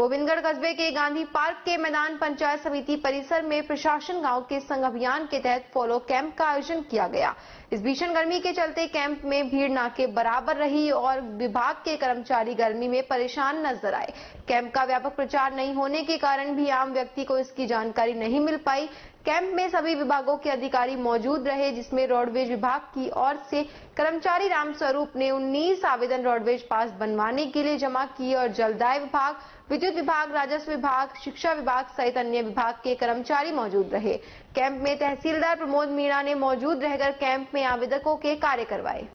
गोविंदगढ़ कस्बे के गांधी पार्क के मैदान पंचायत समिति परिसर में प्रशासन गाँव के संघ अभियान के तहत फॉलो कैंप का आयोजन किया गया। इस भीषण गर्मी के चलते कैंप में भीड़ ना के बराबर रही और विभाग के कर्मचारी गर्मी में परेशान नज़र आए। कैंप का व्यापक प्रचार नहीं होने के कारण भी आम व्यक्ति को इसकी जानकारी नहीं मिल पाई। कैंप में सभी विभागों के अधिकारी मौजूद रहे, जिसमें रोडवेज़ विभाग की ओर से कर्मचारी रामस्वरूप ने 19 आवेदन रोडवेज़ पास बनवाने के लिए जमा किए और जलदाय विभाग, विद्युत विभाग, राजस्व विभाग, शिक्षा विभाग सहित अन्य विभाग के कर्मचारी मौजूद रहे। कैंप में तहसीलदार प्रमोद मीणा ने मौजूद रहकर कैंप में आवेदकों के कार्य करवाए।